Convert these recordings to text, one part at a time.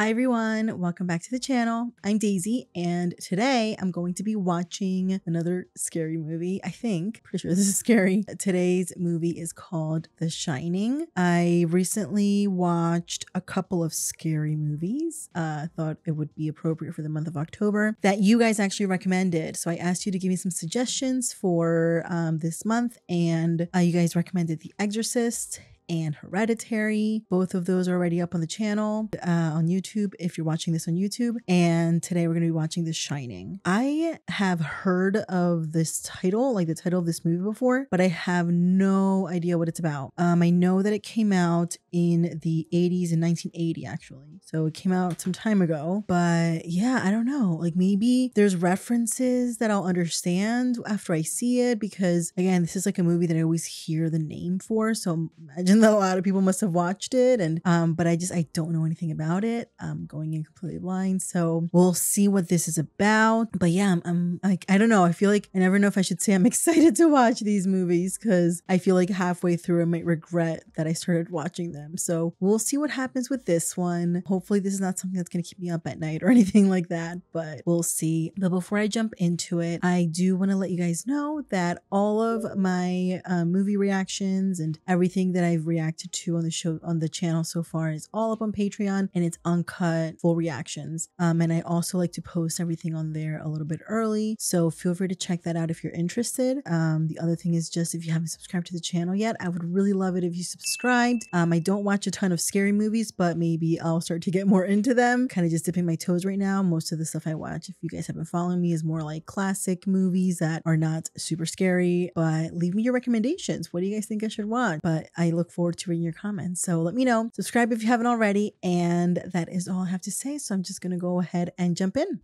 Hi everyone, welcome back to the channel. I'm Daisy and today I'm going to be watching another scary movie. I think, pretty sure this is scary. Today's movie is called The Shining. I recently watched a couple of scary movies. Uh, I thought it would be appropriate for the month of October that you guys actually recommended. So I asked you to give me some suggestions for um, this month and uh, you guys recommended The Exorcist and Hereditary. Both of those are already up on the channel uh, on YouTube if you're watching this on YouTube. And today we're going to be watching The Shining. I have heard of this title, like the title of this movie before, but I have no idea what it's about. Um, I know that it came out in the 80s in 1980, actually. So it came out some time ago. But yeah, I don't know. Like maybe there's references that I'll understand after I see it because, again, this is like a movie that I always hear the name for. So imagine a lot of people must have watched it and um but I just I don't know anything about it. I'm going in completely blind. So we'll see what this is about. But yeah, I'm, I'm like I don't know. I feel like I never know if I should say I'm excited to watch these movies because I feel like halfway through I might regret that I started watching them. So we'll see what happens with this one. Hopefully this is not something that's gonna keep me up at night or anything like that, but we'll see. But before I jump into it, I do want to let you guys know that all of my uh, movie reactions and everything that I've reacted to on the show on the channel so far is all up on Patreon and it's uncut full reactions. Um, and I also like to post everything on there a little bit early. So feel free to check that out if you're interested. Um, the other thing is just if you haven't subscribed to the channel yet, I would really love it if you subscribed. Um, I don't watch a ton of scary movies, but maybe I'll start to get more into them. Kind of just dipping my toes right now. Most of the stuff I watch, if you guys have been following me, is more like classic movies that are not super scary. But leave me your recommendations. What do you guys think I should watch? But I look forward to reading your comments. So let me know. Subscribe if you haven't already. And that is all I have to say. So I'm just going to go ahead and jump in.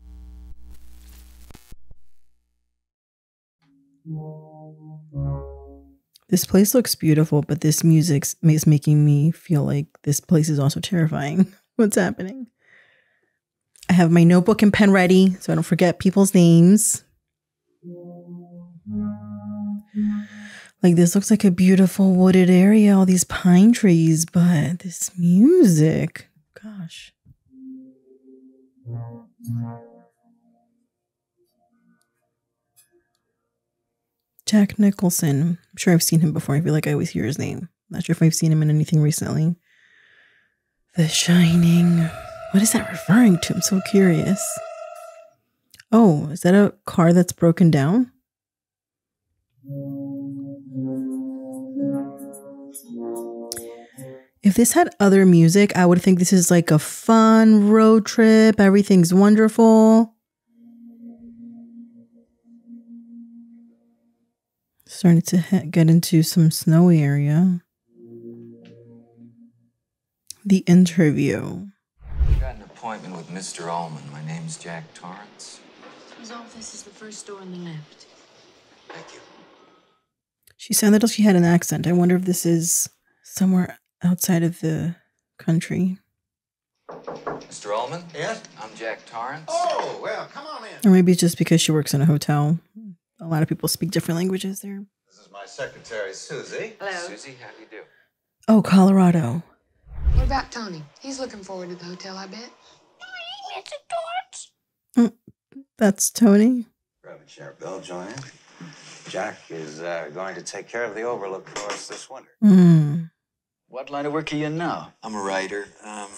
This place looks beautiful, but this music is making me feel like this place is also terrifying. What's happening? I have my notebook and pen ready so I don't forget people's names. Like this looks like a beautiful wooded area, all these pine trees, but this music, gosh. Jack Nicholson. I'm sure I've seen him before. I feel like I always hear his name. Not sure if I've seen him in anything recently. The Shining. What is that referring to? I'm so curious. Oh, is that a car that's broken down? If this had other music, I would think this is like a fun road trip. Everything's wonderful. Starting to get into some snowy area. The interview. I got an appointment with Mr. Ullman. My name's Jack Torrance. His office is the first door on the left. Thank you. She sounded like she had an accent. I wonder if this is somewhere outside of the country. Mr. Ullman? Yes? I'm Jack Torrance. Oh, well, come on in. Or maybe it's just because she works in a hotel. A lot of people speak different languages there. This is my secretary, Susie. Hello. Susie, how do you do? Oh, Colorado. What about Tony? He's looking forward to the hotel, I bet. That's Tony. Private Sheriff Bill, join in. Jack is uh, going to take care of the overlook for us this winter. Mm. What line of work are you in now? I'm a writer. Um,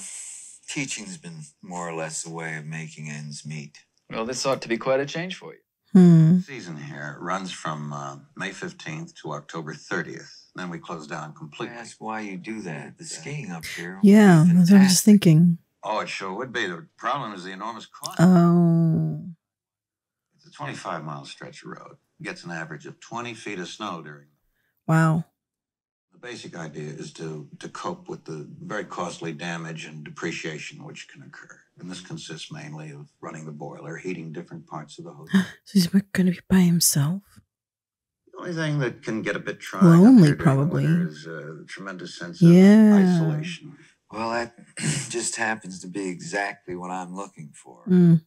teaching's been more or less a way of making ends meet. Well, this ought to be quite a change for you. Hmm. Season here runs from uh, May 15th to October 30th. Then we close down I completely. ask why you do that. The skiing up here. Yeah, that's what I was just thinking. Oh, it sure would be. The problem is the enormous cost. Oh. it's a 25 mile stretch of road. Gets an average of 20 feet of snow during. Wow. The basic idea is to, to cope with the very costly damage and depreciation which can occur. And this consists mainly of running the boiler, heating different parts of the hotel. So he's going to be by himself? The only thing that can get a bit trying Lonely, up here during the probably. winter is uh, the tremendous sense of isolation. Well, that just happens to be exactly what I'm looking for. Mm.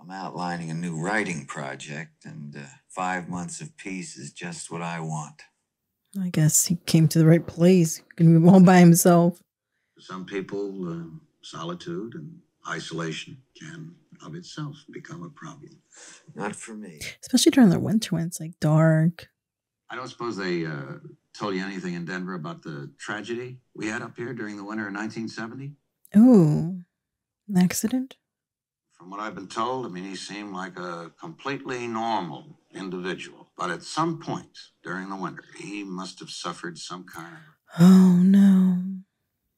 I'm outlining a new writing project, and uh, five months of peace is just what I want. I guess he came to the right place. Going to be all by himself. Some people, uh, solitude and isolation can of itself become a problem. Not for me. Especially during the winter when it's like dark. I don't suppose they uh, told you anything in Denver about the tragedy we had up here during the winter of 1970? Ooh, an accident? From what I've been told, I mean, he seemed like a completely normal individual. But at some point during the winter, he must have suffered some kind of Oh no.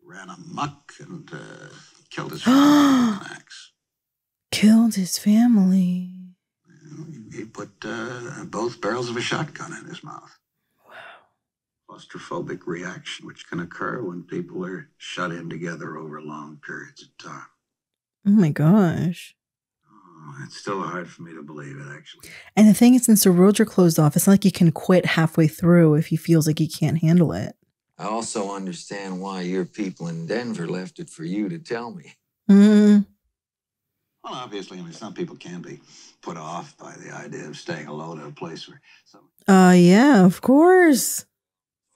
ran amuck and uh, killed his family with an axe. Killed his family. He put uh, both barrels of a shotgun in his mouth. Wow. Claustrophobic reaction, which can occur when people are shut in together over long periods of time. Oh my gosh. It's still hard for me to believe it, actually. And the thing is, since the roads are closed off, it's not like you can quit halfway through if he feels like he can't handle it. I also understand why your people in Denver left it for you to tell me. Mm. Well, obviously, I mean, some people can be put off by the idea of staying alone in a place where some. Uh, yeah, of course.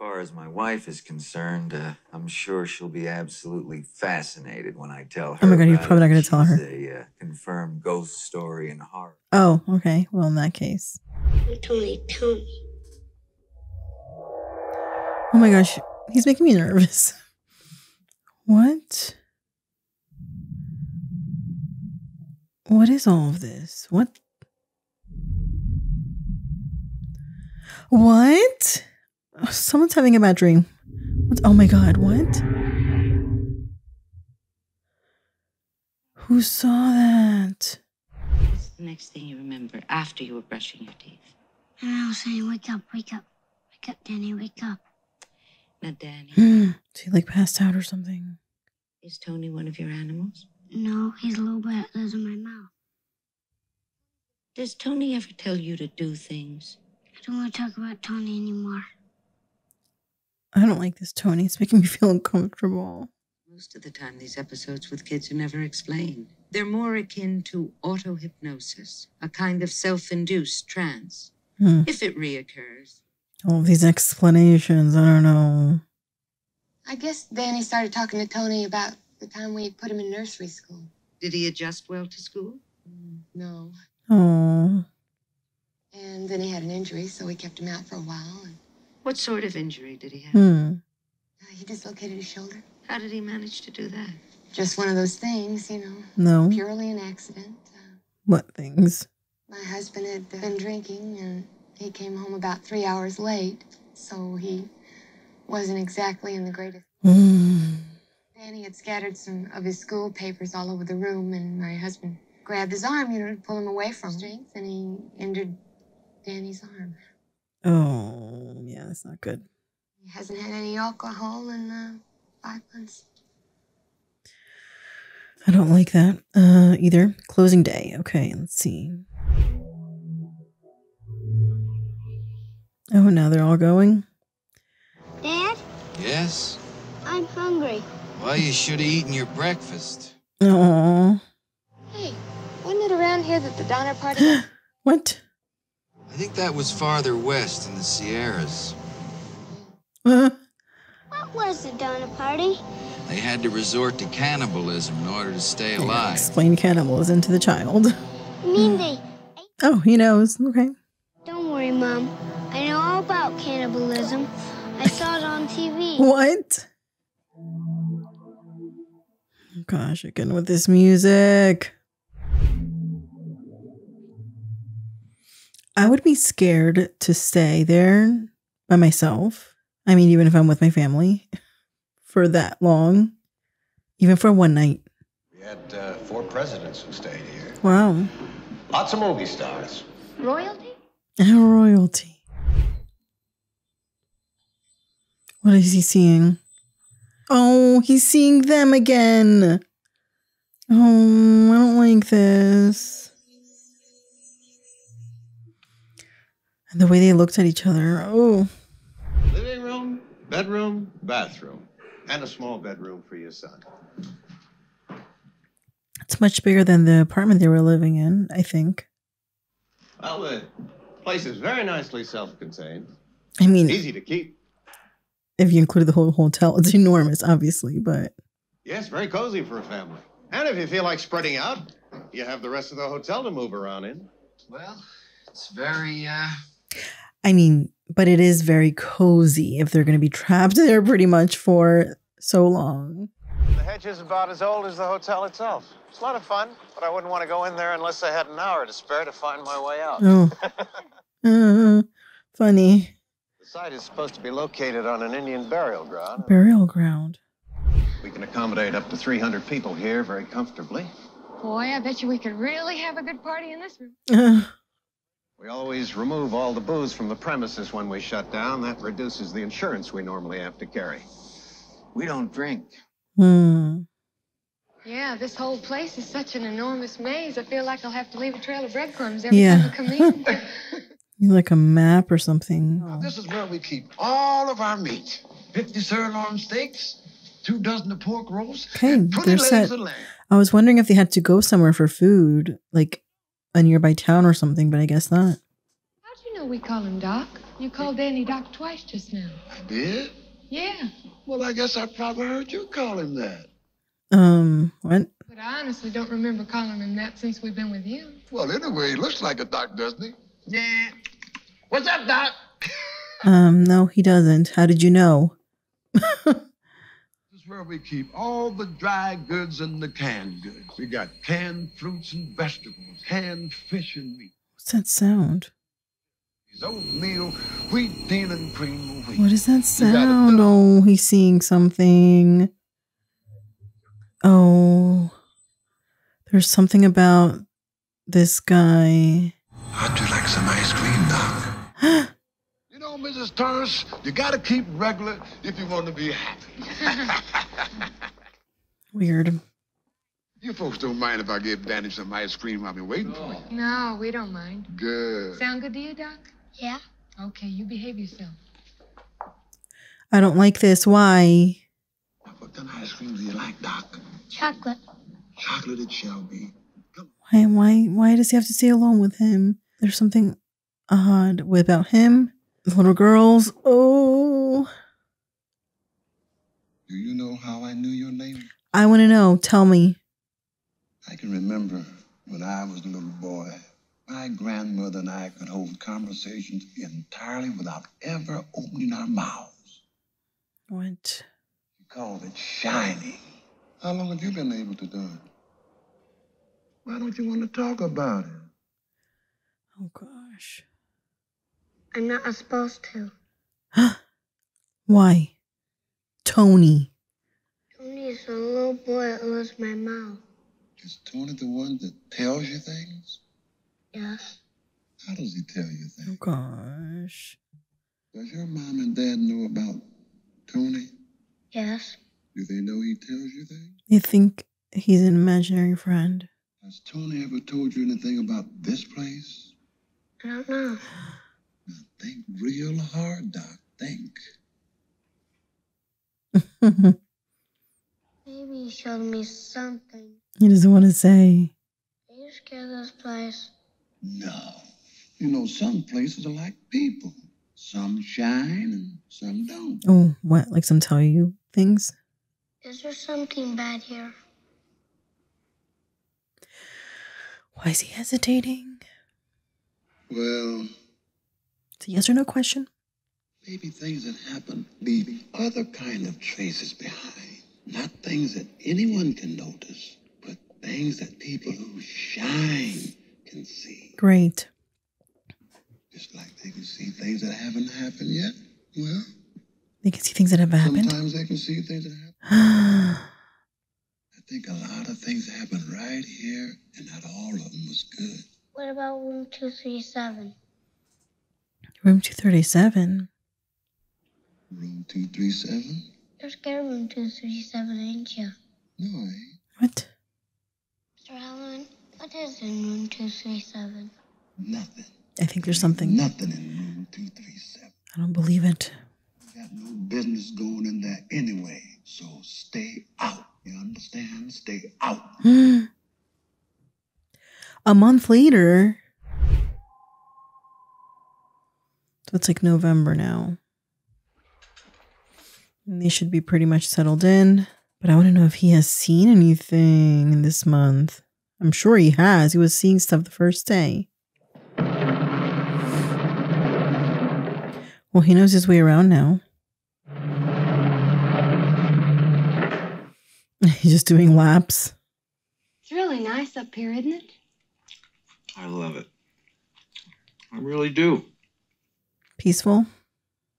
As far as my wife is concerned, uh, I'm sure she'll be absolutely fascinated when I tell her. Oh my God, you're probably not gonna tell her. She's a uh, confirmed ghost story in horror. Oh, okay. Well, in that case. Tony, tell me. Oh my gosh, he's making me nervous. What? What is all of this? What? What? Oh, Someone's having a bad dream. What? Oh my god, what? Who saw that? What's the next thing you remember after you were brushing your teeth? And I was saying, wake up, wake up. Wake up, Danny, wake up. Now, Danny, Hmm. Is he like passed out or something? is Tony one of your animals? No, he's a little bit that lives in my mouth. Does Tony ever tell you to do things? I don't want to talk about Tony anymore. I don't like this, Tony. It's making me feel uncomfortable. Most of the time, these episodes with kids are never explained. They're more akin to auto hypnosis, a kind of self induced trance, Hmm. if it reoccurs. All of these explanations. I don't know. I guess Danny started talking to Tony about the time we put him in nursery school. Did he adjust well to school? No. Oh. And then he had an injury, so we kept him out for a while. And What sort of injury did he have? Hmm. uh, he dislocated his shoulder. How did he manage to do that? Just one of those things, you know, No. purely an accident. Uh, What things? my husband had been drinking, and he came home about three hours late, so he wasn't exactly in the greatest. Danny had scattered some of his school papers all over the room, and my husband grabbed his arm, you know, to pull him away from strength, and he injured Danny's arm. Oh, yeah, that's not good. He hasn't had any alcohol in uh, five months. I don't like that uh, either. Closing day. Okay, let's see. Oh, now they're all going. Dad, Yes? I'm hungry. Well, you should have eaten your breakfast. Oh, Hey, wasn't it around here that the Donner Party? what? I think that was farther west in the Sierras. What was the Donner Party? They had to resort to cannibalism in order to stay I alive. explain cannibalism to the child. You mean they? Oh, he knows. Okay. Don't worry, Mom. I know all about cannibalism. I saw it on TV. What? Oh, gosh, again with this music. I would be scared to stay there by myself. I mean, even if I'm with my family for that long, even for one night. We had uh, four presidents who stayed here. Wow. Lots of movie stars. Royalty? Royalty. What is he seeing? Oh, he's seeing them again. Oh, I don't like this. And the way they looked at each other. Oh, Living room, bedroom, bathroom, and a small bedroom for your son. it's much bigger than the apartment they were living in, I think. Well, the place is very nicely self-contained, I mean, easy to keep. if you include the whole hotel, it's enormous, obviously, but Yes, very cozy for a family. And if you feel like spreading out, you have the rest of the hotel to move around in. Well, it's very, uh, I mean, but it is very cozy if they're going to be trapped there pretty much for so long. The hedge is about as old as the hotel itself. It's a lot of fun, but I wouldn't want to go in there unless I had an hour to spare to find my way out. Oh, uh, funny. The site is supposed to be located on an Indian burial ground. Burial ground. We can accommodate up to 300 people here very comfortably. Boy, I bet you we could really have a good party in this room. We always remove all the booze from the premises when we shut down. That reduces the insurance we normally have to carry. we don't drink. hmm. Yeah, this whole place is such an enormous maze. I feel like I'll have to leave a trail of breadcrumbs every Yeah. time I come in. You like a map or something. Now, this is where we keep all of our meat 50 sirloin steaks, two dozen of pork roasts, Okay, and 20 they're legs set. of lamb. I was wondering if they had to go somewhere for food, like a nearby town or something, but I guess not. How'd you know we call him Doc? You called Danny Doc twice just now. I did? Yeah, Well, I guess I probably heard you call him that. Um, what? but I honestly don't remember calling him that since we've been with you. Well, anyway, he looks like a doc, doesn't he? Yeah. What's up, Doc? Um, no, he doesn't. How did you know? This is where we keep all the dry goods and the canned goods. We got canned fruits and vegetables, canned fish and meat. What's that sound? His oatmeal, wheat, thin, and cream of wheat. What is that You got it sound? done. Oh, he's seeing something. Oh, there's something about this guy. How'd you Mrs. Torrance, you gotta keep regular if you want to be happy. Weird. you folks don't mind if I give Danny some ice cream I've been waiting for you. No, we don't mind. Good. Sound good to you, Doc? Yeah. Okay, you behave yourself. I don't like this. Why? What kind of ice cream do you like, Doc? Chocolate. Chocolate it shall be. Why? Why? Why does he have to stay alone with him? There's something odd about him. Little girls. Oh, Do you know how I knew your name? I want to know. Tell me. I can remember when I was a little boy, my grandmother and I could hold conversations entirely without ever opening our mouths. What? You called it shining. How long have you been able to do it? Why don't you want to talk about it? Oh gosh. I'm not supposed to. Why? Tony. Tony is a little boy that lives in my mouth. Is Tony the one that tells you things? Yes. How does he tell you things? Oh things? gosh. Does your mom and dad know about Tony? Yes. Do they know he tells you things? You think he's an imaginary friend? Has Tony ever told you anything about this place? I don't know. Now think real hard, Doc. Think. he Maybe he showed me something. He doesn't want to say. Are you scared of this place? No. You know, some places are like people. Some shine and some don't. Oh, what? Like some tell you things? Is there something bad here? Why is he hesitating? Well, It's a yes or no question. maybe things that happen leave other kind of traces behind. Not things that anyone can notice, but things that people who shine can see. Great. Just like they can see things that haven't happened yet. Well, They can see things that have happened. sometimes they can see things that happen. I think a lot of things happened right here, and not all of them was good. What about room 237? Room 237. Room 237? You're scared of room 237, ain't you? No, I ain't. What? Mr. Allen, what is in room 237? Nothing. I think there's something. Nothing in room 237. I don't believe it. You got no business going in there anyway, so stay out. You understand? Stay out. a month later. So it's like November now. And they should be pretty much settled in. But I want to know if he has seen anything in this month. I'm sure he has. He was seeing stuff the first day. Well, he knows his way around now. He's just doing laps. It's really nice up here, isn't it? I love it. I really do. Peaceful.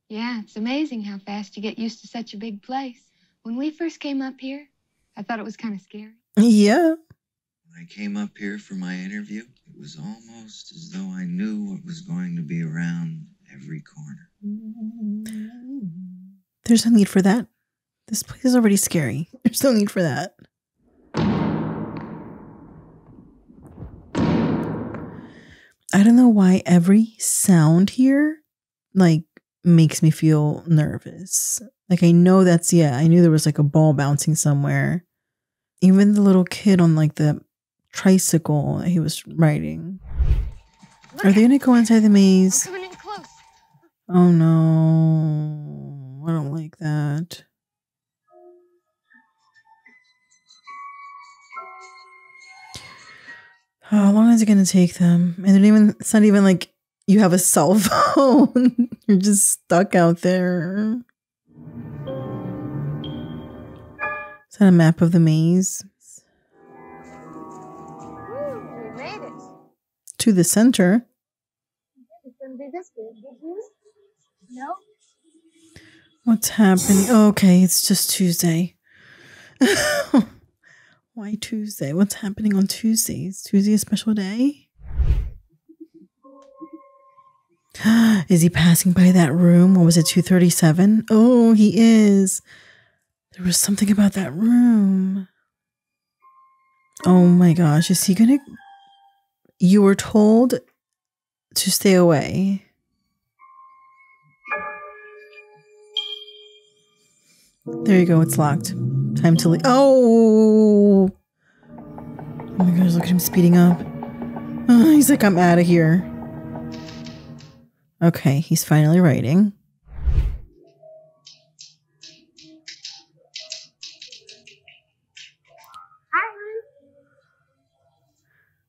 Yeah, it's amazing how fast you get used to such a big place. When we first came up here, I thought it was kind of scary. Yeah. When I came up here for my interview, it was almost as though I knew what was going to be around every corner. There's no need for that. This place is already scary. There's no need for that. I don't know why every sound here like makes me feel nervous. Like I know that's yeah, I knew there was like a ball bouncing somewhere. Even the little kid on like the tricycle that he was riding. Are they gonna go inside the maze? Coming in close. Oh no. I don't like that. How long is it gonna take them? And they're even it's not even like you have a cell phone. You're just stuck out there. Is that a map of the maze? we made it. To the center. No? What's happening? Okay, it's just Tuesday. Why Tuesday? What's happening on Tuesdays? Tuesday a special day? is he passing by that room? What was it, 237? Oh, he is. There was something about that room. Oh my gosh, is he gonna. You were told to stay away. There you go, it's locked. Time to leave. Oh! Oh my gosh, look at him speeding up. Oh, he's like, I'm out of here. Okay, he's finally writing. Hi.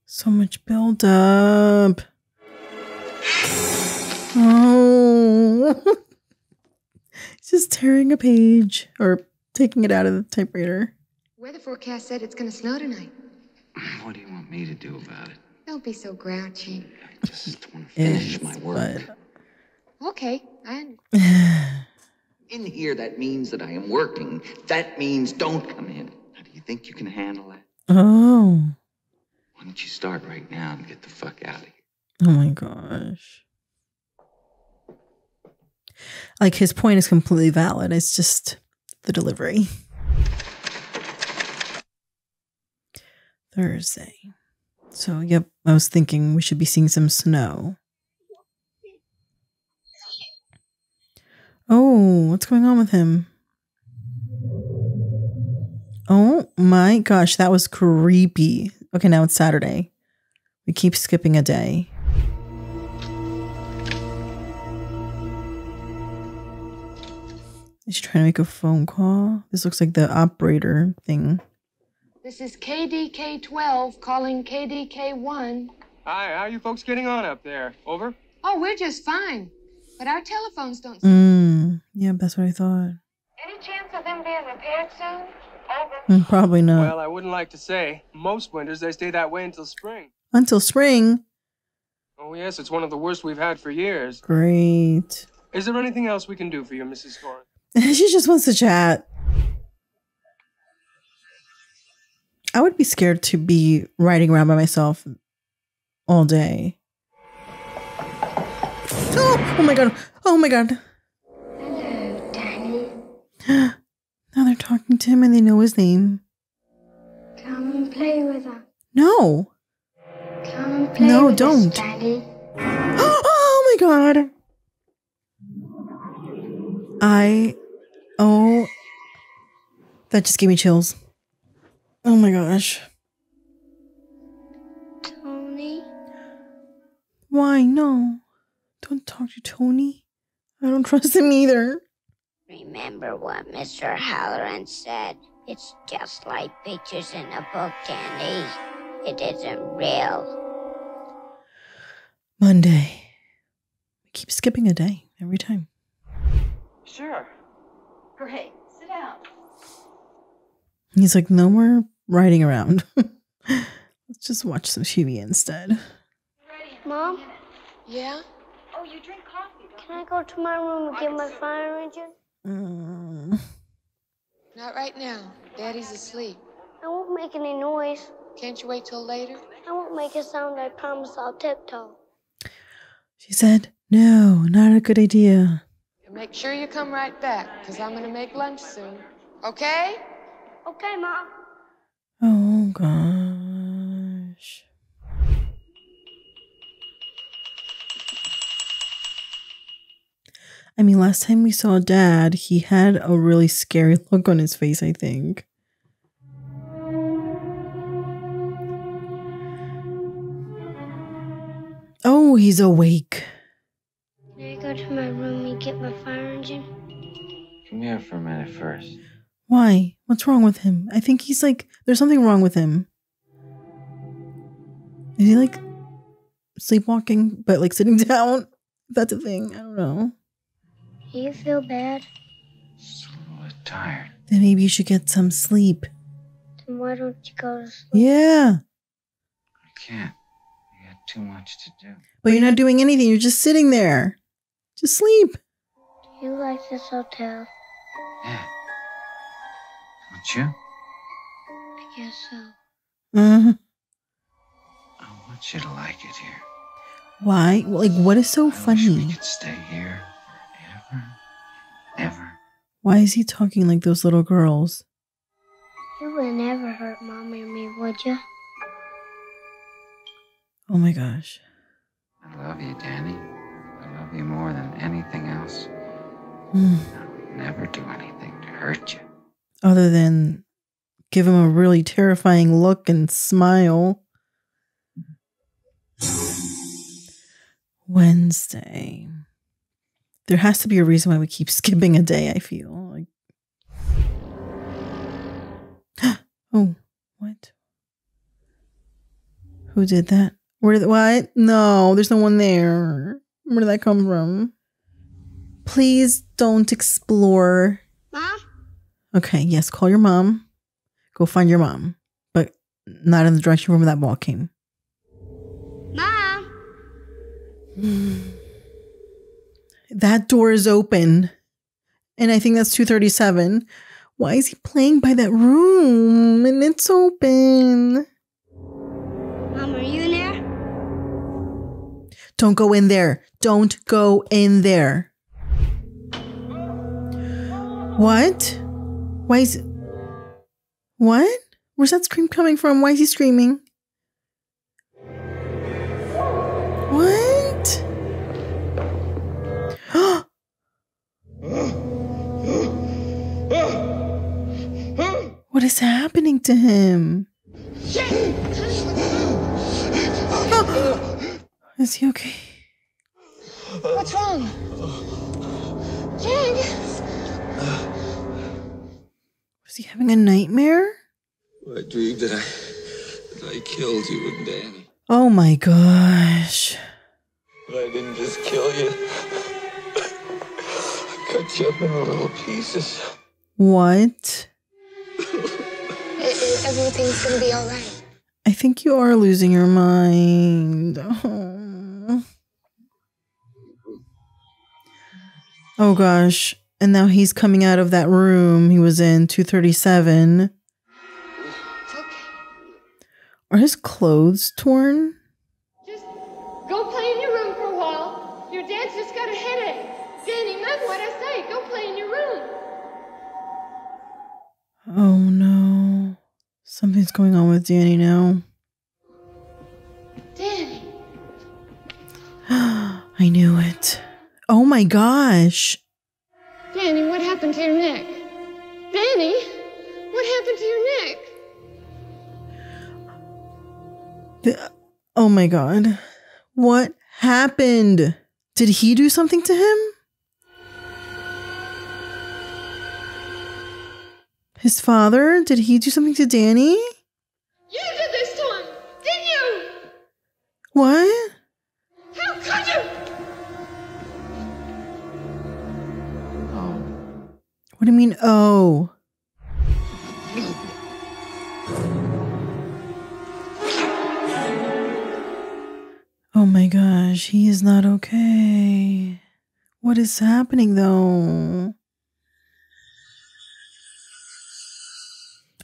So much build up. Oh. He's just tearing a page or taking it out of the typewriter. Weather forecast said it's gonna snow tonight. What do you want me to do about it? Don't be so grouchy. I just want to finish Is, my work. Okay, I but In here, that means that I am working. That means don't come in. Now, do you think you can handle that? oh, Why don't you start right now and get the fuck out of here? oh my gosh. Like his point is completely valid. It's just the delivery. Thursday. So, yep, I was thinking we should be seeing some snow. Oh, what's going on with him? Oh my gosh, that was creepy. Okay, now it's Saturday. We keep skipping a day. Is she trying to make a phone call? This looks like the operator thing. This is KDK12 calling KDK1. Hi, how are you folks getting on up there? Over? Oh, we're just fine. But our telephones don't. Mm, yeah, that's what I thought. Any chance of them being repaired soon? Over. Mm, probably not. Well, I wouldn't like to say. Most winters, they stay that way until spring. Until spring. Oh, yes, it's one of the worst we've had for years. Great. Is there anything else we can do for you, Mrs. Thorne? she just wants to chat. I would be scared to be riding around by myself all day. Oh, oh my god. Oh my god. Hello, Danny. Now they're talking to him and they know his name. Come and play with us. No. Come and play No, with don't. us, Daddy. Oh my god. I oh that just gave me chills. Oh my gosh. Tony. Why no? Don't talk to Tony. I don't trust him either. Remember what Mr. Hallorann said. It's just like pictures in a book, Danny. It isn't real. Monday. We keep skipping a day every time. Sure. Great. Sit down. He's like, no more riding around. Let's just watch some TV instead. Mom, Yeah? Oh, you drink coffee, don't can I go to my room and get my fire engine? Mm. Not right now. Daddy's asleep. I won't make any noise. Can't you wait till later? I won't make a sound. I promise I'll tiptoe. She said, no, not a good idea. Make sure you come right back, because I'm going to make lunch soon. Okay? Okay, Mom. Oh, gosh. I mean, last time we saw dad, he had a really scary look on his face, I think. Oh, he's awake. Can I go to my room and get my fire engine? Come here for a minute first. Why? What's wrong with him? I think he's like, there's something wrong with him. Is he like sleepwalking, but like sitting down? That's a thing. I don't know. Do you feel bad? A little tired. Then maybe you should get some sleep. Then why don't you go to sleep? Yeah. I can't. I got too much to do. But you're not doing anything. You're just sitting there. Just sleep. Do you like this hotel? Yeah. Don't you? I guess so. Uh, I want you to like it here. why? Like, what is so funny? we could stay here forever, ever. Why is he talking like those little girls? You would never hurt Mom or me, would you? Oh my gosh. I love you, Danny. I love you more than anything else. Hmm. I would never do anything to hurt you. Other than give him a really terrifying look and smile. Wednesday. There has to be a reason why we keep skipping a day, I feel like. oh, what? Who did that? Where did what? No, there's no one there. Where did that come from? Please don't explore. Mom? Okay, yes, call your mom. Go find your mom, but not in the direction from where that ball came. Mom? That door is open. And I think that's 237. Why is he playing by that room? And it's open. Mom, are you in there? Don't go in there. Don't go in there. What? Why is What? Where's that scream coming from? Why is he screaming? What is happening to him? Is he okay? What's wrong? Jake? Was he having a nightmare? I dreamed that I that I killed you and Danny. Oh my gosh. But I didn't just kill you. I cut you up into little pieces. What? Everything's gonna be all right. I think you are losing your mind. Oh, oh gosh. And now he's coming out of that room he was in 237. Are his clothes torn? Oh no. Something's going on with Danny now. Danny. I knew it. Oh my gosh. Danny, what happened to your neck? Danny, what happened to your neck? The- oh my god. What happened? Did he do something to him? His father? Did he do something to Danny? You did this to him, didn't you? What? How could you? Oh. What do you mean, oh? Oh my gosh, he is not okay. What is happening though?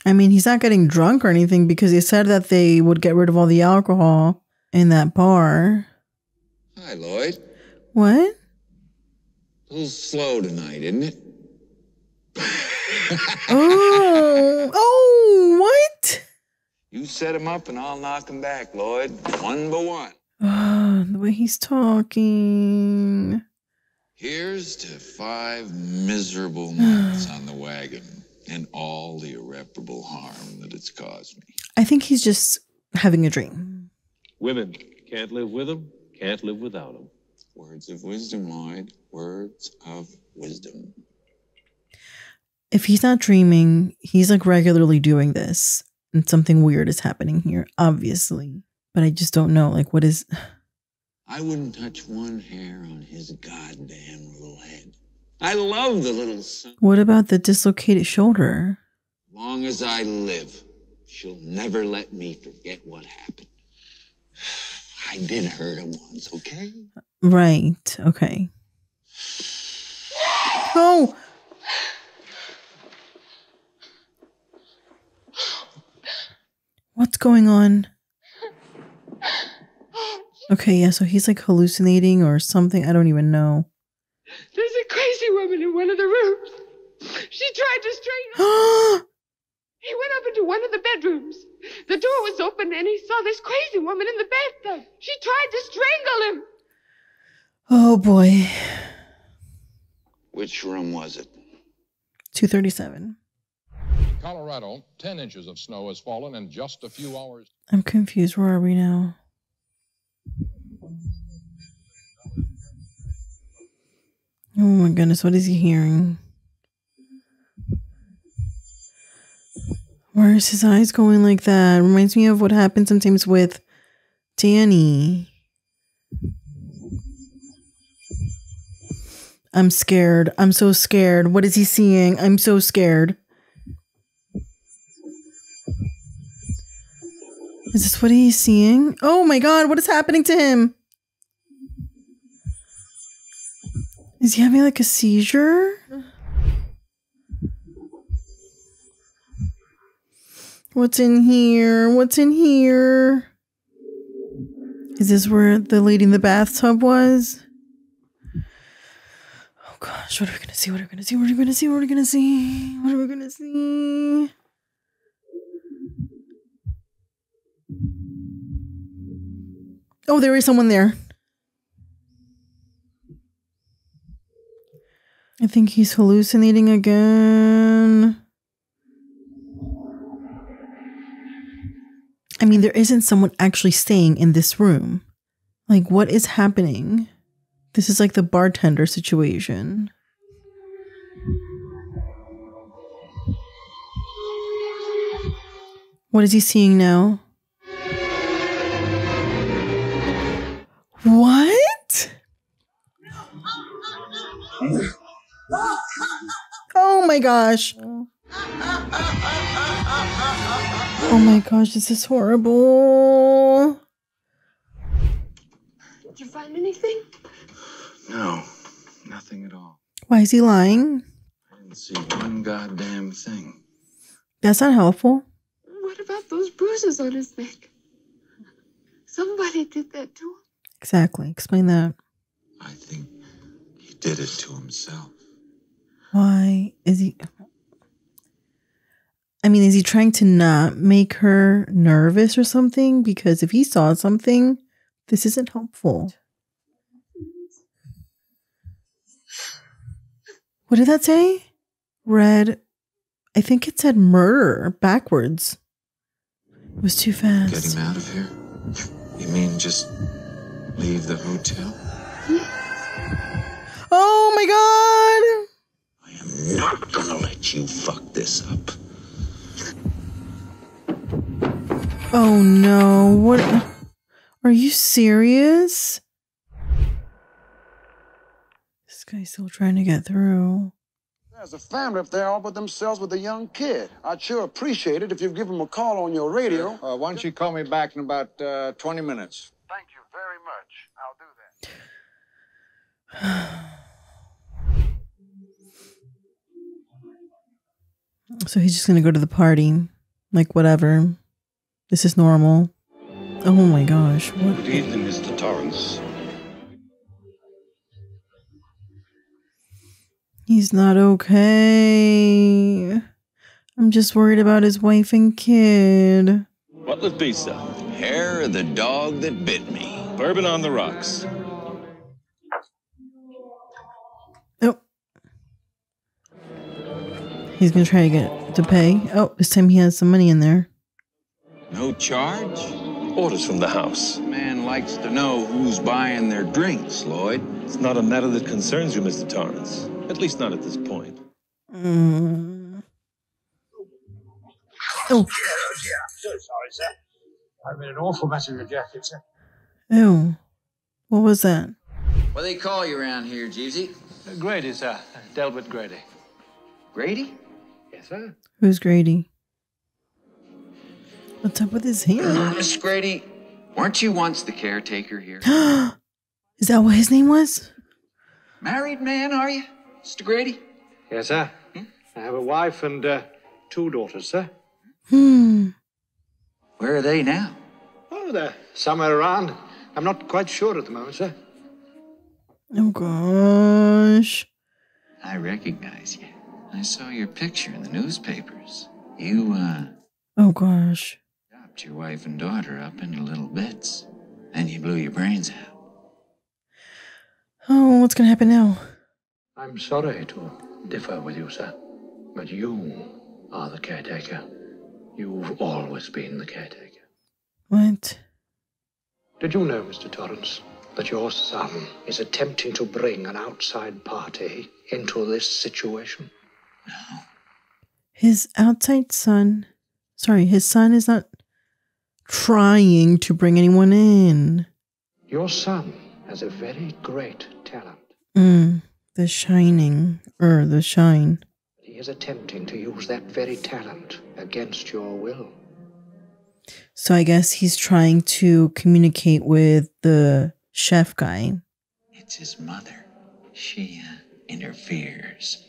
I mean, he's not getting drunk or anything because they said that they would get rid of all the alcohol in that bar. Hi, Lloyd. What? A little slow tonight, isn't it? Oh, oh, what? You set him up and I'll knock him back, Lloyd. One by one. Oh, the way he's talking. Here's to five miserable months on the wagon and all the irreparable harm that it's caused me. I think he's just having a dream. Women can't live with them, can't live without them. Words of wisdom, Lloyd. Words of wisdom. If he's not dreaming, he's like regularly doing this, and something weird is happening here, obviously. But I just don't know. Like, what is. I wouldn't touch one hair on his goddamn little head. I love the little son. What about the dislocated shoulder? Long as I live, she'll never let me forget what happened. I did hurt him once, okay? Right. Okay. Oh! What's going on? Okay, yeah, so he's like hallucinating or something. I don't even know. There's a crazy woman in one of the rooms. She tried to strangle. he went up into one of the bedrooms. The door was open and he saw this crazy woman in the bathtub. She tried to strangle him. Oh boy. Which room was it? 237. Colorado, 10 inches of snow has fallen in just a few hours. I'm confused. Where are we now? Oh my goodness, what is he hearing? Where is his eyes going like that? Reminds me of what happens sometimes with Danny. I'm scared. I'm so scared. What is he seeing? I'm so scared. Is this what he's seeing? Oh my god, what is happening to him? Is he having like a seizure? What's in here? What's in here? Is this where the lady in the bathtub was? Oh gosh, what are we gonna see? What are we gonna see? What are we gonna see? What are we gonna see? What are we gonna see? Oh, there is someone there. I think he's hallucinating again. I mean, there isn't someone actually staying in this room. Like, what is happening? This is like the bartender situation. What is he seeing now? What? Oh my gosh. Oh my gosh, this is horrible. Did you find anything? No, nothing at all. Why is he lying? I didn't see one goddamn thing. That's not helpful. What about those bruises on his neck? Somebody did that to him. Exactly. Explain that. I think he did it to himself. Why is he? I mean, is he trying to not make her nervous or something? Because if he saw something, this isn't helpful. What did that say? Red. I think it said murder backwards. It was too fast. Get him out of here? You mean just leave the hotel? Oh my god! not gonna let you fuck this up. Oh no, what? Are you serious? This guy's still trying to get through. There's a family up there all but themselves with a young kid. I'd sure appreciate it if you'd give them a call on your radio. Uh, why don't you call me back in about uh, 20 minutes? Thank you very much. I'll do that. So he's just gonna go to the party. Like, whatever. This is normal. Oh my gosh. What? Good evening, Mr. Torrance. He's not okay. I'm just worried about his wife and kid. What'll it be, sir? Hair of the dog that bit me. Bourbon on the rocks. He's gonna try to get to pay. Oh, this time he has some money in there. No charge? Orders from the house. Man likes to know who's buying their drinks, Lloyd. It's not a matter that concerns you, Mr. Torrance. At least not at this point. Mm. Oh, So sorry, sir. I'm in an awful mess of your jacket, sir. ew. What was that? What do they call you around here, Jeevesy? Uh, Grady, sir. Delbert Grady. Grady? Yes, sir. Who's Grady? What's up with his hair? Miss Grady, weren't you once the caretaker here? Is that what his name was? Married man, are you, Mr. Grady? Yes, sir. I have a wife and uh, two daughters, sir. Hmm. Where are they now? Oh, they're somewhere around. I'm not quite sure at the moment, sir. Oh gosh. I recognize you. I saw your picture in the newspapers. You, uh, Oh gosh. chopped your wife and daughter up into little bits. Then you blew your brains out. Oh, what's gonna happen now? I'm sorry to differ with you, sir. But you are the caretaker. You've always been the caretaker. What? Did you know, Mr. Torrance, that your son is attempting to bring an outside party into this situation? His outside son. Sorry, his son is not trying to bring anyone in. Your son has a very great talent. Mm, the shining. Or the shine. He is attempting to use that very talent against your will. So I guess he's trying to communicate with the chef guy. It's his mother. She uh, interferes.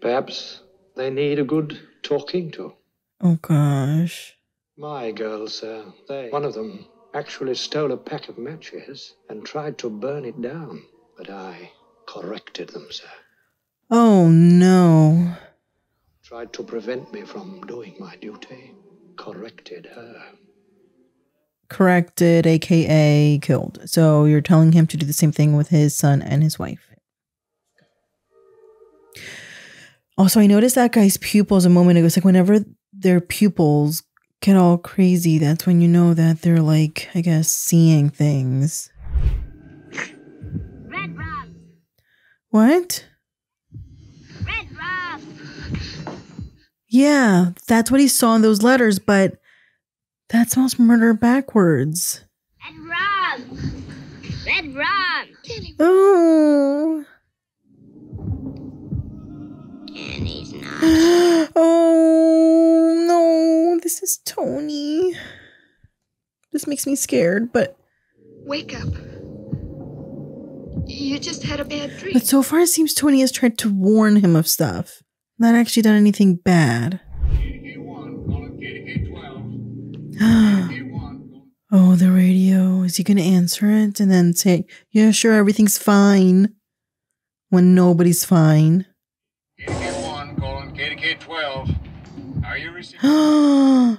Perhaps they need a good talking to. Oh gosh. My girls, sir, they, one of them actually stole a pack of matches and tried to burn it down. But I corrected them, sir. Oh no. Tried to prevent me from doing my duty. Corrected her. Corrected, aka killed. So you're telling him to do the same thing with his son and his wife. Also, I noticed that guy's pupils a moment ago. It's like whenever their pupils get all crazy, that's when you know that they're like, I guess, seeing things. Red rum. What? Red rum. Yeah, that's what he saw in those letters, but that smells murder backwards. Red rum. Red rum. Oh. And he's not. oh no, this is Tony. This makes me scared, but Wake up. You just had a bad dream. but so far it seems Tony has tried to warn him of stuff. Not actually done anything bad. oh, the radio. Is he gonna answer it and then say, Yeah, sure, everything's fine. When nobody's fine. KDK1, colon, KDK12. Are you receiving?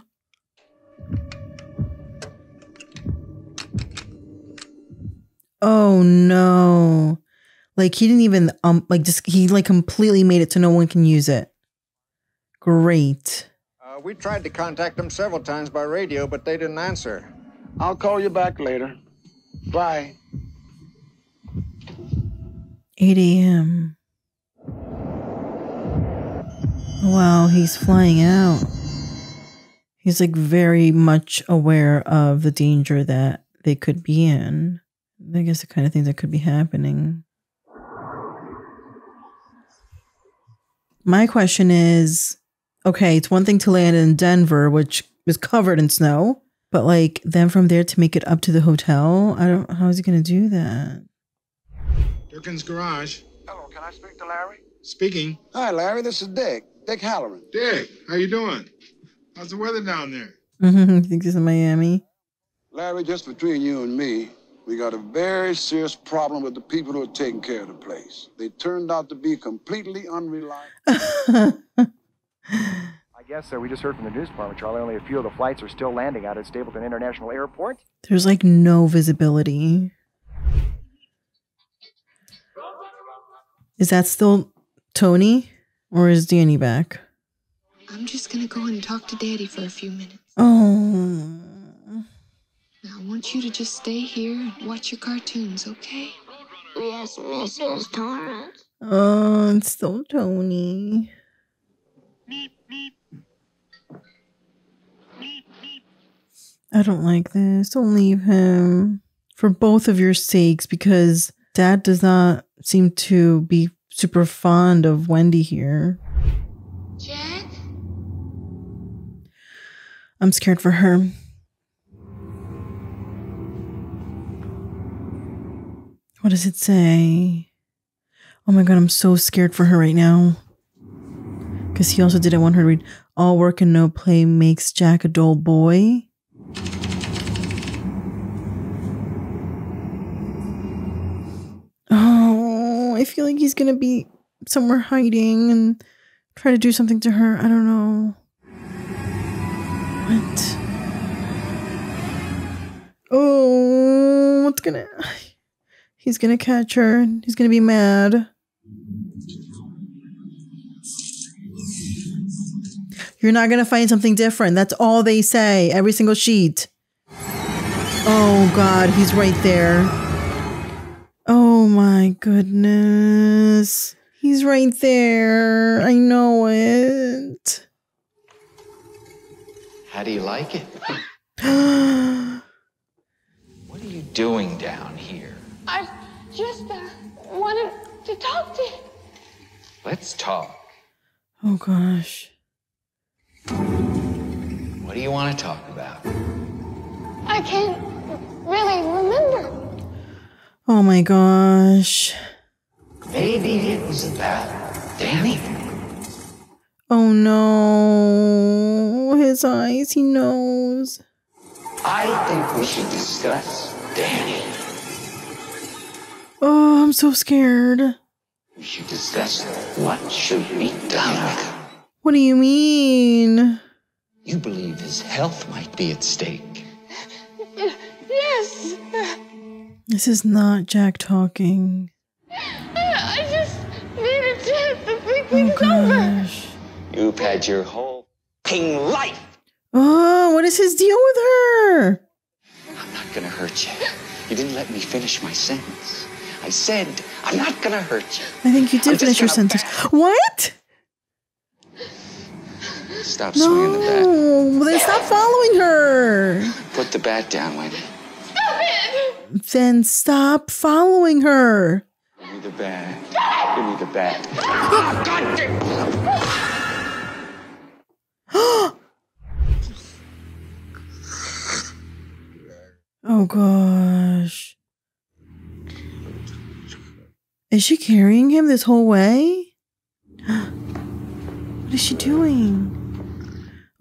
oh no. Like he didn't even um like just he like completely made it so no one can use it. Great. Uh, we tried to contact them several times by radio, but they didn't answer. I'll call you back later. Bye. 8 a.m. Wow, he's flying out. He's like very much aware of the danger that they could be in. I guess the kind of things that could be happening. My question is okay, it's one thing to land in Denver, which is covered in snow, but like then from there to make it up to the hotel, I don't, how is he going to do that? Durkin's Garage. Hello, can I speak to Larry? Speaking. Hi, Larry. This is Dick. Dick Hallorann. Dick, how you doing? How's the weather down there? I think this is Miami. Larry, just between you and me, we got a very serious problem with the people who are taking care of the place. They turned out to be completely unreliable. I guess so. we just heard from the news department, Charlie. Only a few of the flights are still landing out at Stapleton International Airport. There's like no visibility. Is that still Tony or is Danny back? I'm just gonna go and talk to Daddy for a few minutes. Oh, Now, I want you to just stay here and watch your cartoons, okay? Yes, Mrs. Torrance. oh, it's still Tony. I don't like this. Don't leave him for both of your sakes because dad does not seem to be super fond of Wendy here. Jack? I'm scared for her. What does it say? Oh my god, I'm so scared for her right now. Because he also didn't want her to read All work and no play makes Jack a dull boy. I feel like he's gonna be somewhere hiding and try to do something to her. I don't know. What? Oh, what's gonna. He's gonna catch her. And he's gonna be mad. You're not gonna find something different. That's all they say. Every single sheet. Oh god, he's right there. Oh my goodness. He's right there. I know it. How do you like it? What are you doing down here? I just uh, wanted to talk to you. Let's talk. Oh gosh. What do you want to talk about? I can't really remember. Oh my gosh. Maybe it was about Danny. Oh no. His eyes, he knows. I think we should discuss Danny. Oh, I'm so scared. We should discuss what should be done. What do you mean? You believe his health might be at stake. Yes. This is not Jack talking. I just need a chance to think Oh things over. You've had your whole king life. Oh, what is his deal with her? I'm not gonna hurt you. You didn't let me finish my sentence. I said, I'm not gonna hurt you. I think you did I'm finish your gonna sentence. What? Stop swinging the bat. No, well, then stop following her. Put the bat down, Wendy. Then stop following her. Give me the bag. Give me the bat. Oh gosh. Is she carrying him this whole way? What is she doing?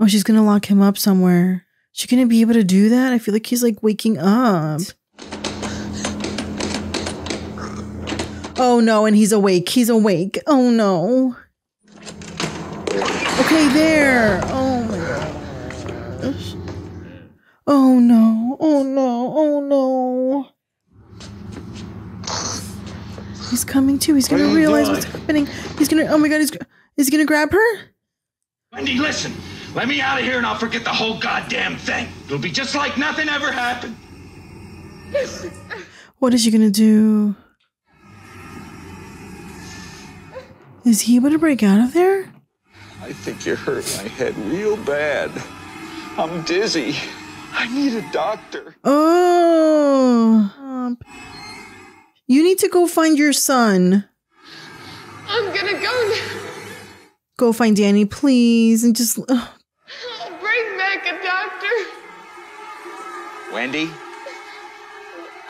Oh, she's gonna lock him up somewhere. She gonna be able to do that? I feel like he's like waking up. Oh no, and he's awake. He's awake. Oh no. Okay, there. Oh my gosh. Oh no. Oh no. Oh no. He's coming too. He's gonna What are you realize doing? what's happening. He's gonna. Oh my god. He's. Is he gonna grab her? Wendy, listen. Let me out of here and I'll forget the whole goddamn thing. It'll be just like nothing ever happened. What is she gonna do? Is he able to break out of there? I think you hurt my head real bad. I'm dizzy. I need a doctor. Oh. Um, You need to go find your son. I'm gonna go now. Go find Danny, please, and just. ugh. I'll bring back a doctor. Wendy?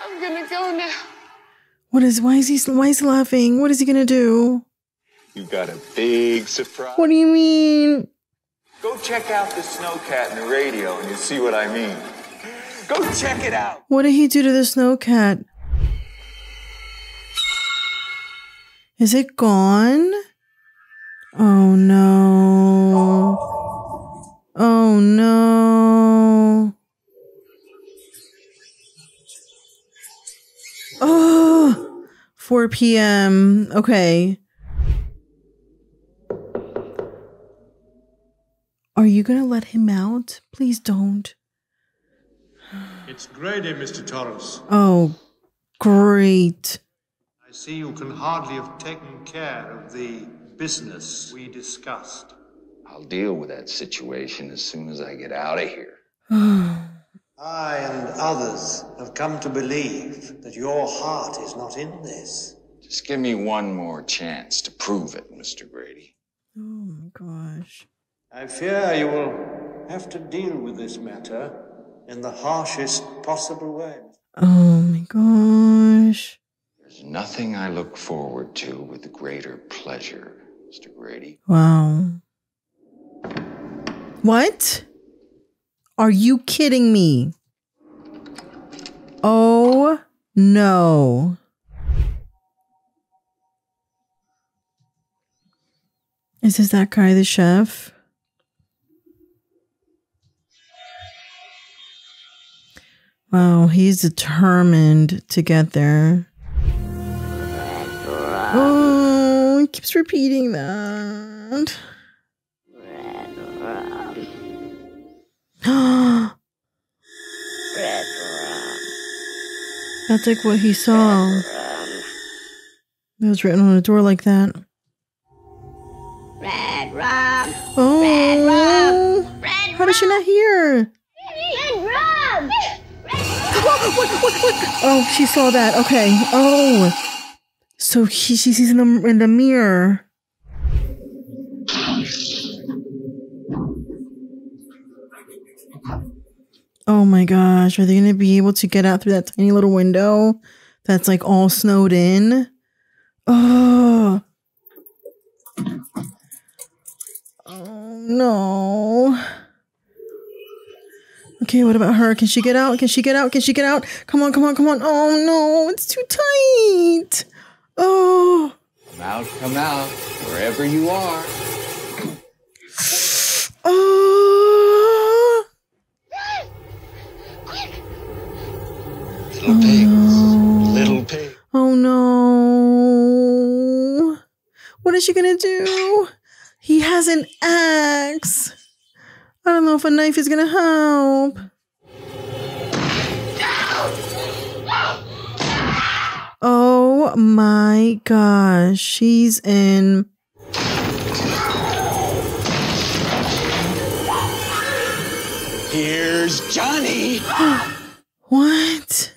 I'm gonna go now. What is? Why is he? Why is he laughing? What is he gonna do? You got a big surprise. What do you mean? Go check out the snowcat in the radio and you'll see what I mean. Go check it out. What did he do to the snow cat? Is it gone? Oh no. Oh no. Oh, 4 p.m. Okay. Are you gonna let him out? Please don't. It's Grady, eh, Mr. Torrance. Oh, great. I see you can hardly have taken care of the business we discussed. I'll deal with that situation as soon as I get out of here. I and others have come to believe that your heart is not in this. Just give me one more chance to prove it, Mr. Grady. Oh my gosh. I fear you will have to deal with this matter in the harshest possible way. Oh my gosh. There's nothing I look forward to with greater pleasure, Mr. Grady. Wow. What? Are you kidding me? Oh no. Is this that guy, the chef? Wow, he's determined to get there. Oh, he keeps repeating that. That's like what he saw. It was written on a door like that. Red rum. Oh, Red. Red how does she not hear? Oh, she saw that. Okay. Oh, so he, she sees in the in the mirror. Oh my gosh, are they going to be able to get out through that tiny little window that's like all snowed in? Oh. Oh no. Okay, what about her? Can she get out? Can she get out? Can she get out? Come on, come on, come on. Oh no, it's too tight. Oh. Come out, come out, wherever you are. Oh. Little pigs. Oh, little pig. Oh no. What is she gonna do? He has an axe. I don't know if a knife is gonna help. Oh my gosh. She's in. Here's Johnny. What?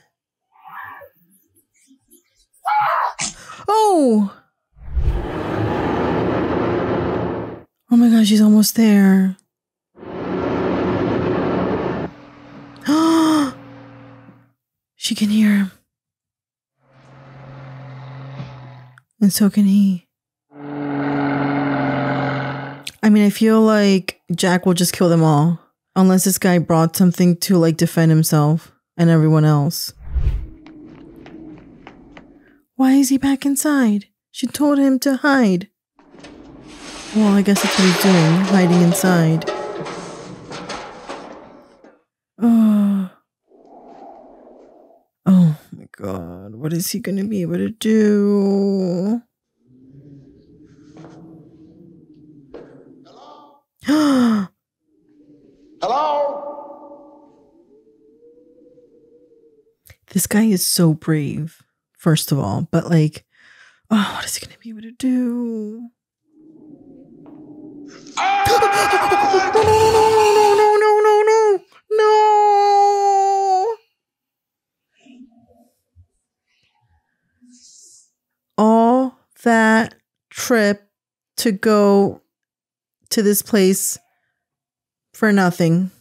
Oh! Oh my gosh, she's almost there. she can hear him. And so can he. I mean, I feel like Jack will just kill them all. Unless this guy brought something to like defend himself and everyone else. Why is he back inside? She told him to hide. Well, I guess that's what he's doing, hiding inside. Oh. oh my god. What is he going to be able to do? Hello? Hello? This guy is so brave, first of all, but like, oh, what is he going to be able to do? Ah! no, no, no, no, no, no. That trip to go to this place for nothing.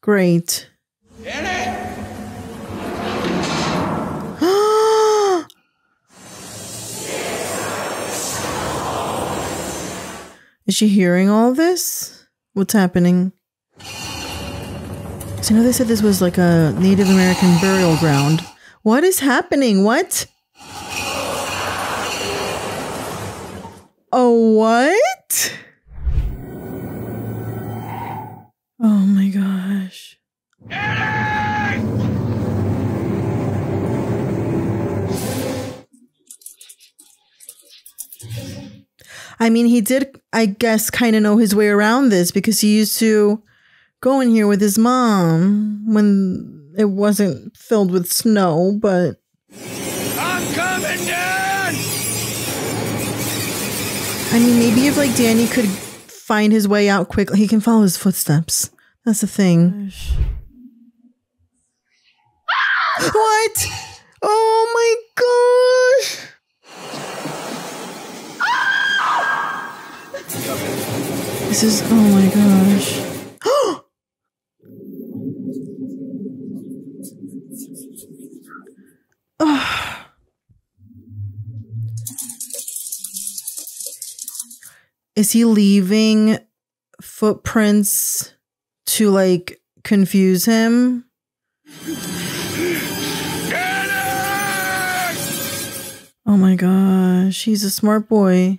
Great. Is she hearing all this? What's happening? 'Cause I know they said this was like a Native American burial ground. What is happening? What? Oh, what? Oh my gosh. I mean, he did, I guess, kind of know his way around this because he used to go in here with his mom when it wasn't filled with snow, but I mean, maybe if like Danny could find his way out quickly, he can follow his footsteps. That's the thing. what? Oh my gosh! This is oh my gosh. Ah. Is he leaving footprints to like confuse him? Oh my gosh, he's a smart boy.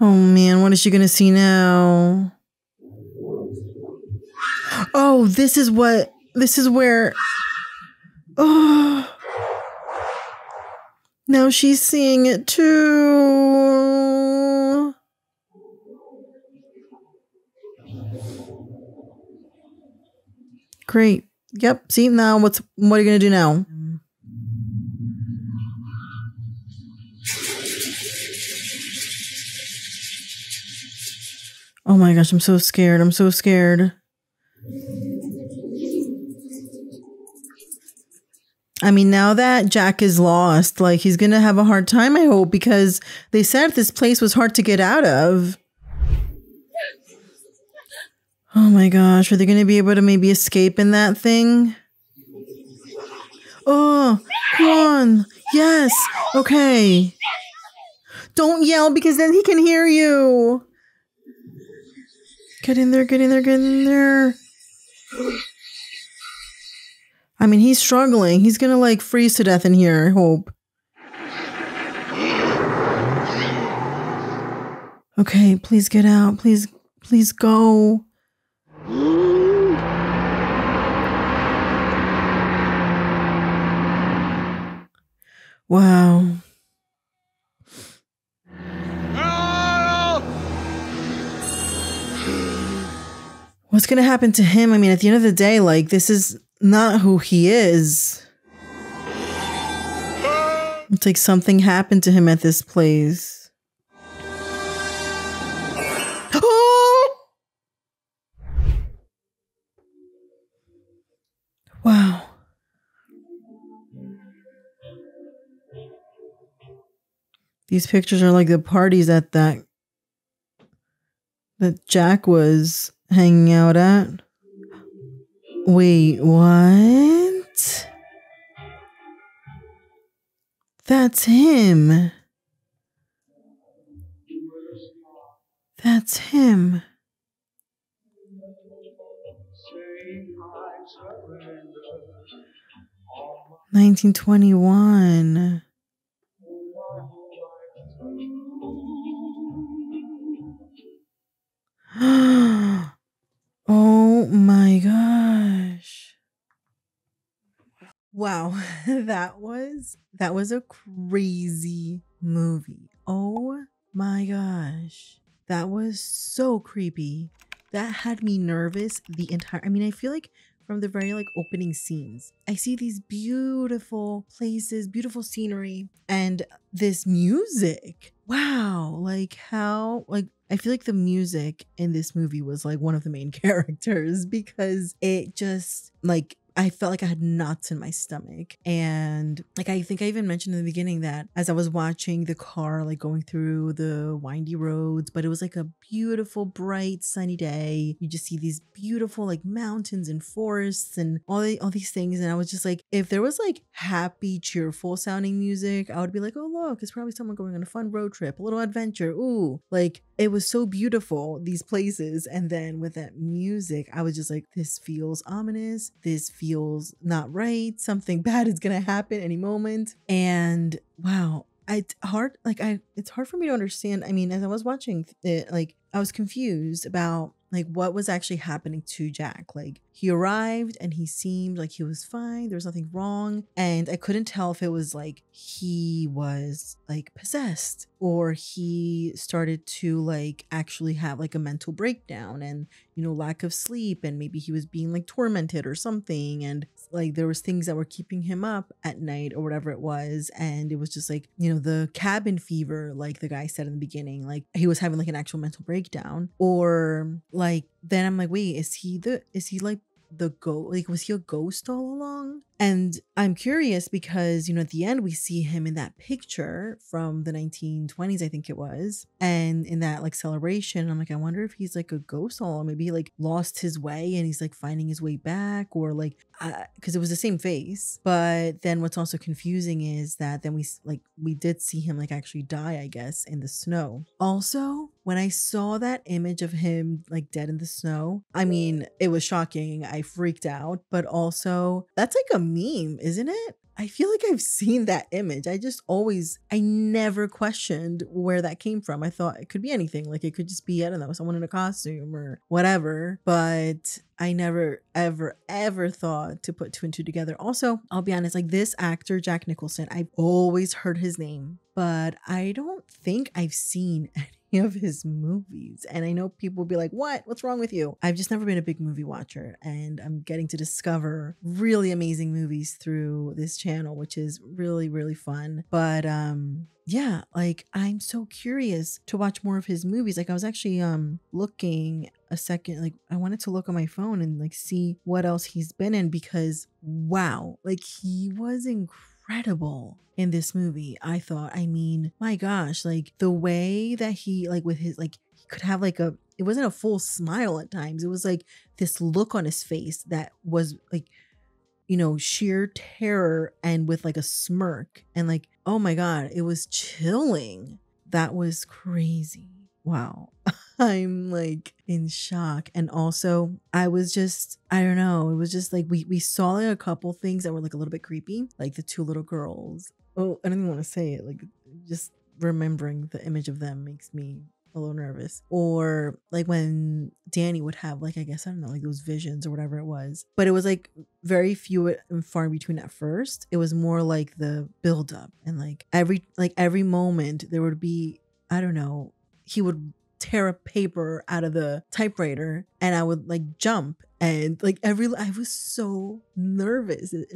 Oh man, what is she gonna see now? Oh, this is what this is where Oh now she's seeing it too. Great. Yep. See now what's what are you gonna do now? Oh my gosh, I'm so scared. I'm so scared. I mean, now that Jack is lost, like he's gonna have a hard time, I hope, because they said this place was hard to get out of. Oh my gosh, are they gonna be able to maybe escape in that thing? Oh, come on. Yes. Okay. Don't yell because then he can hear you. Get in there, get in there, get in there. I mean, he's struggling. He's gonna like freeze to death in here, I hope. Okay, please get out. Please, please go. Wow. What's going to happen to him? I mean, at the end of the day, like, this is not who he is. It's like something happened to him at this place. Wow. These pictures are like the parties at that that Jack was hanging out at. Wait, what? That's him. That's him. Nineteen twenty one. oh my gosh. Wow, that was that was a crazy movie. Oh my gosh. That was so creepy. That had me nervous the entire I mean, I feel like from the very like opening scenes, I see these beautiful places, beautiful scenery, and this music. Wow, like how like I feel like the music in this movie was like one of the main characters because it just like I felt like I had knots in my stomach. And like I think I even mentioned in the beginning that as I was watching the car like going through the windy roads, but it was like a beautiful, bright, sunny day. You just see these beautiful like mountains and forests and all the, all these things. And I was just like, if there was like happy, cheerful sounding music, I would be like, oh look, it's probably someone going on a fun road trip, a little adventure. Ooh, like it was so beautiful, these places. And then with that music, I was just like, this feels ominous. This feels not right. Something bad is going to happen any moment. And wow, it's hard, like, I, it's hard for me to understand. I mean, as I was watching it, like, I was confused about like what was actually happening to Jack. Like he arrived and he seemed like he was fine. There was nothing wrong. And I couldn't tell if it was like he was like possessed or he started to like actually have like a mental breakdown and you know lack of sleep and maybe he was being like tormented or something and like there was things that were keeping him up at night or whatever it was and it was just like you know the cabin fever like the guy said in the beginning like he was having like an actual mental breakdown or like then i'm like wait is he the is he like the ghost like was he a ghost all along and i'm curious because you know at the end we see him in that picture from the 1920s i think it was and in that like celebration i'm like i wonder if he's like a ghost along maybe he like lost his way and he's like finding his way back or like uh, because it was the same face. But then what's also confusing is that then we like we did see him like actually die i guess in the snow. Also when i saw that image of him like dead in the snow i mean it was shocking. I freaked out. But also that's like a meme isn't it I feel like I've seen that image. I just always, I never questioned where that came from. I thought it could be anything. Like it could just be, I don't know, someone in a costume or whatever. But I never, ever, ever thought to put two and two together. Also, I'll be honest, like this actor, Jack Nicholson, I've always heard his name, but I don't think I've seen any of his movies. And I know people will be like, what? What's wrong with you? I've just never been a big movie watcher. And I'm getting to discover really amazing movies through this channel, which is really, really fun. But um yeah, like I'm so curious to watch more of his movies. Like I was actually um looking a second, like I wanted to look on my phone and like see what else he's been in because wow, like he was incredible in this movie. I thought, I mean, my gosh, like the way that he like with his like he could have like a it wasn't a full smile at times. It was like this look on his face that was like you know, sheer terror and with like a smirk and like, oh my God, it was chilling. That was crazy. Wow. I'm like in shock. And also, I was just, I don't know, it was just like we we saw like a couple things that were like a little bit creepy, like the two little girls. Oh, I don't even want to say it. Like just remembering the image of them makes me a little nervous. Or like when Danny would have like I guess I don't know like those visions or whatever it was. But it was like very few and far in between at first. It was more like the build up and like every like every moment there would be I don't know he would tear a paper out of the typewriter and I would like jump and like every I was so nervous the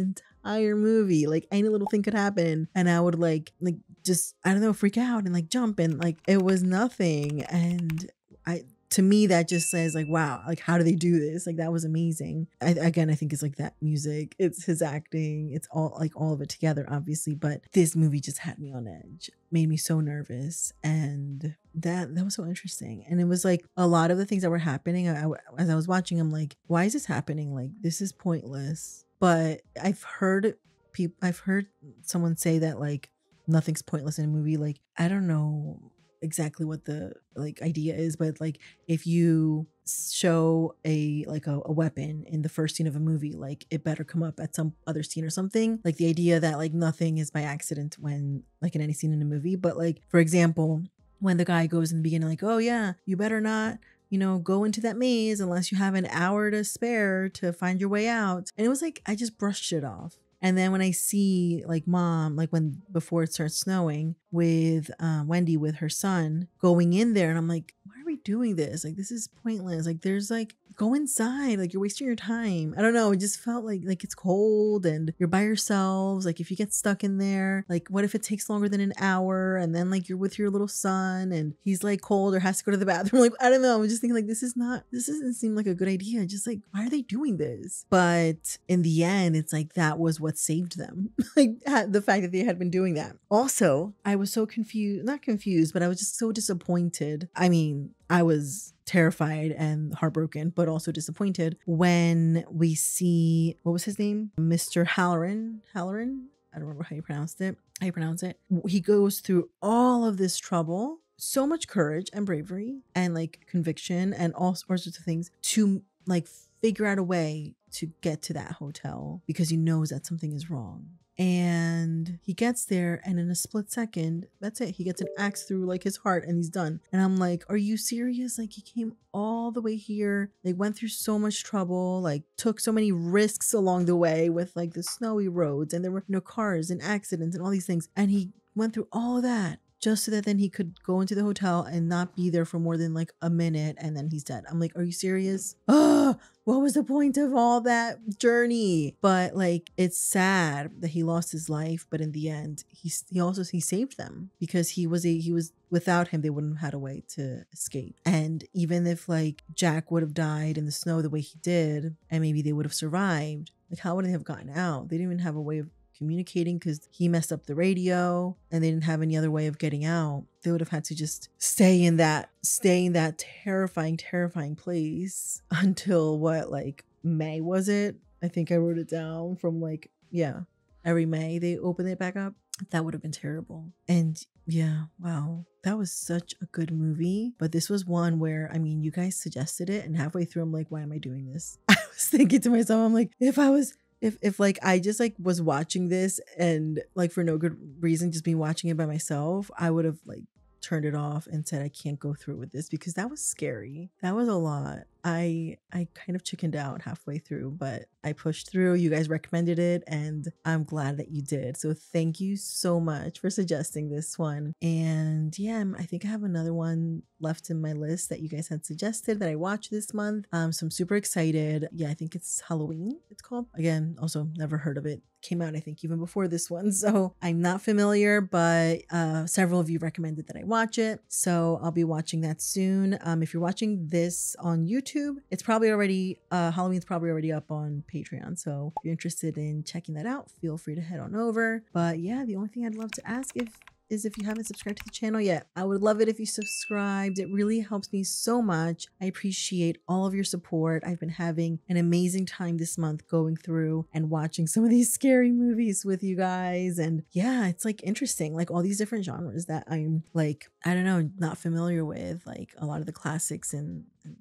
entire movie like any little thing could happen. And I would like like just I don't know freak out and like jump and like it was nothing. And I to me that just says like wow like how do they do this? Like that was amazing. I, again i think it's like that music it's his acting it's all like all of it together obviously but this movie just had me on edge made me so nervous. And that that was so interesting. And it was like a lot of the things that were happening I, I- as i was watching i'm like why is this happening? Like this is pointless but i've heard people i've heard someone say that like nothing's pointless in a movie like i don't know exactly what the like idea is but like if you show a like a, a weapon in the first scene of a movie like it better come up at some other scene or something like the idea that like nothing is by accident when like in any scene in a movie but like for example when the guy goes in the beginning like oh yeah you better not you know go into that maze unless you have an hour to spare to find your way out and it was like i just brushed it off and then when I see like mom, like when before it starts snowing with uh, Wendy with her son going in there, and I'm like, why are we doing this? Like, this is pointless. Like, there's like go inside. Like you're wasting your time. I don't know. It just felt like like it's cold and you're by yourselves. Like if you get stuck in there, like what if it takes longer than an hour and then like you're with your little son and he's like cold or has to go to the bathroom. Like I don't know. I'm just thinking like this is not this doesn't seem like a good idea. Just like why are they doing this? But in the end, it's like that was what saved them. like the fact that they had been doing that. Also, I was so confused, not confused, but I was just so disappointed. I mean, I was terrified and heartbroken, but also disappointed when we see what was his name? Mr. Hallorann. Hallorann? I don't remember how you pronounced it. How you pronounce it. He goes through all of this trouble, so much courage and bravery and like conviction and all sorts of things to like figure out a way to get to that hotel because he knows that something is wrong and he gets there and in a split second that's it he gets an axe through like his heart and he's done. And i'm like are you serious? Like he came all the way here they went through so much trouble like took so many risks along the way with like the snowy roads and there were no cars and accidents and all these things and he went through all that just so that then he could go into the hotel and not be there for more than like a minute and then he's dead. I'm like, are you serious? Oh, what was the point of all that journey? But like, it's sad that he lost his life, but in the end, he he also he saved them because he was a he was without him they wouldn't have had a way to escape. And even if like Jack would have died in the snow the way he did, and maybe they would have survived, like how would they have gotten out? They didn't even have a way of communicating because he messed up the radio and they didn't have any other way of getting out. They would have had to just stay in that, stay in that terrifying, terrifying place until what, like May was it? I think I wrote it down from like, yeah, every May they open it back up. That would have been terrible. And yeah, wow. That was such a good movie. But this was one where, I mean, you guys suggested it, and halfway through, I'm like, why am I doing this? I was thinking to myself, I'm like, if I was if if like I just like was watching this and like for no good reason, just being watching it by myself, I would have like turned it off and said I can't go through with this because that was scary. That was a lot. I I kind of chickened out halfway through, but I pushed through. You guys recommended it and I'm glad that you did. So thank you so much for suggesting this one. And yeah, I think I have another one left in my list that you guys had suggested that I watch this month. Um so I'm super excited. Yeah, I think it's Halloween. It's called. Again, also never heard of it came out, I think, even before this one. So I'm not familiar, but uh, several of you recommended that I watch it. So I'll be watching that soon. Um, if you're watching this on YouTube, it's probably already, uh, Halloween's probably already up on Patreon. So if you're interested in checking that out, feel free to head on over. But yeah, the only thing I'd love to ask if is if you haven't subscribed to the channel yet. I would love it if you subscribed. It really helps me so much. I appreciate all of your support. I've been having an amazing time this month going through and watching some of these scary movies with you guys. And yeah, it's like interesting, like all these different genres that I'm like, I don't know, not familiar with, like a lot of the classics and, and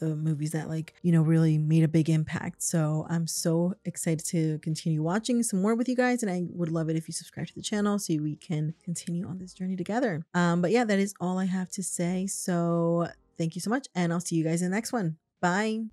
the movies that like you know really made a big impact. So i'm so excited to continue watching some more with you guys and i would love it if you subscribe to the channel so we can continue on this journey together. Um but yeah that is all i have to say. So thank you so much and i'll see you guys in the next one. Bye